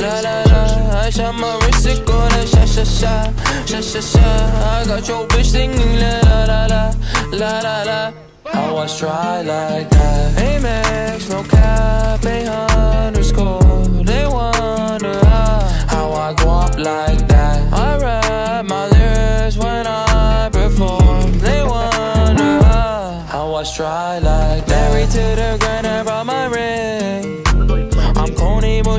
la la la. I shot my wrist, it go like sha sha sha, sha sha sha. I got your bitch singing la la la la, la la la. I try like that Amex, no cap, a underscore They wonder how, I go up like that I rap my lyrics when I perform They wonder how, I try like that Married to the grind,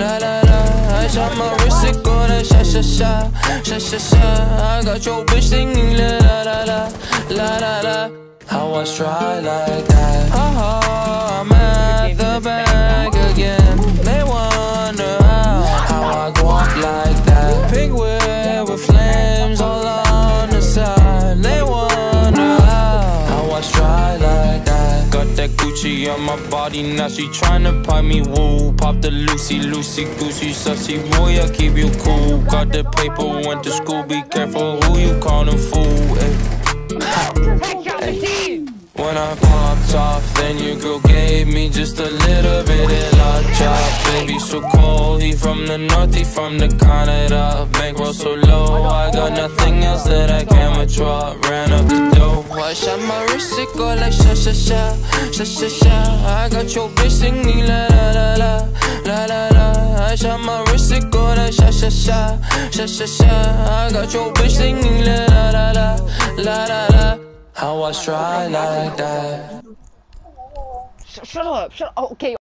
la la la. I shot my wrist, it go like sha sha sha, sha sha sha. I got your bitch singing la la la la, la la I try like that. Oh, I'm at the bank On my body, now she tryna pop me woo. Pop the Lucy, Lucy, Goosey, sussy boy, I keep you cool. Got the paper, went to school, be careful who you callin' fool. Ay. When I popped off, then your girl gave me just a little bit of la chop. Baby, so cold, he from the north, he from the Canada. Bankroll so low, I got nothing else that I can withdraw. Ran up the I shot my wrist, it go like sha sha sha, sha sha sha. I got your bitch singing la la la la, la la la. I shot my wrist, it go like sha sha sha, sha sha sha. I got your bitch singing la la la la, la la la. How I try like that. Shut, shut up. Shut up. Okay.